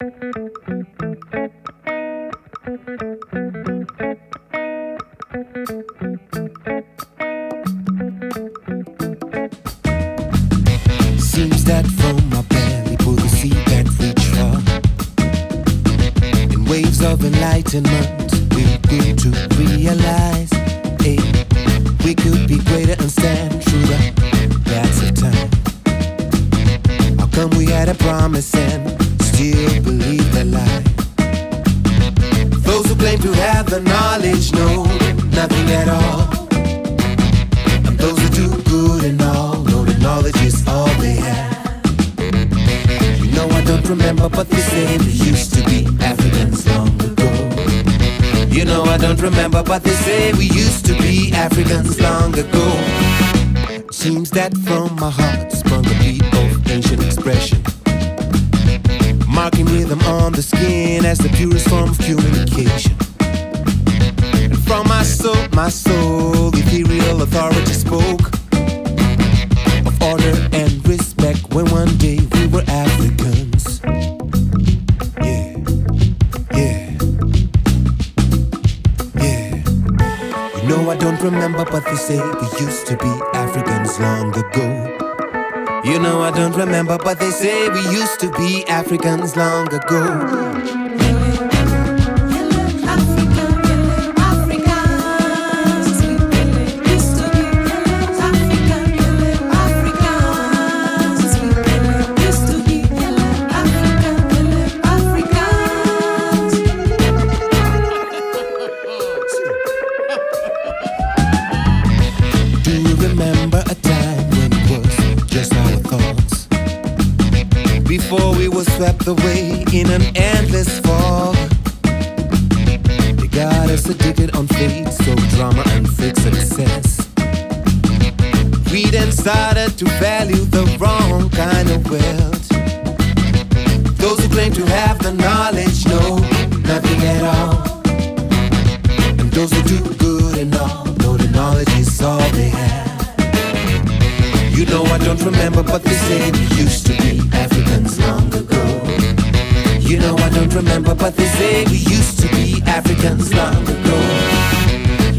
Seems that from my belly pull the sea that reach far. In waves of enlightenment, we begin to realize, hey, we could be greater and stand through the of time. How come we had a promise and still believe the lie? Those who claim to have the knowledge know nothing at all. And those who do good and all know the knowledge is all they have. You know I don't remember, but they say we used to be Africans long ago. You know I don't remember, but they say we used to be Africans long ago. Seems that from my heart sprung a beat of ancient expression. Marking rhythm on the skin as the purest form of communication. And from my soul, my soul, the ethereal authority spoke of order and respect when one day we were Africans. Yeah, yeah, yeah. You know I don't remember, but they say we used to be Africans long ago. You know I don't remember, but they say we used to be Africans long ago. Do you remember Before we were swept away in an endless fog. They got us addicted on fate, so drama and fake success. We then started to value the wrong You know I don't remember, but they say we used to be Africans long ago. You know I don't remember, but say we used to be Africans long ago.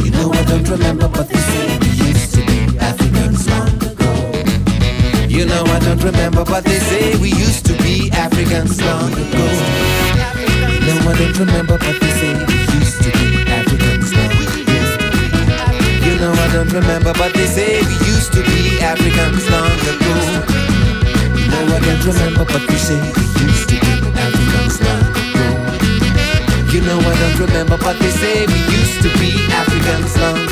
You know I don't remember, but say we used to be Africans long ago. You know I don't remember, but they say we used to be Africans long ago. No, I don't remember, but they say don't remember, but they say we used to be Africans long ago. No, I don't remember, but they say we used to be Africans long ago. You know I don't remember, but they say we used to be Africans long ago.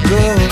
Go.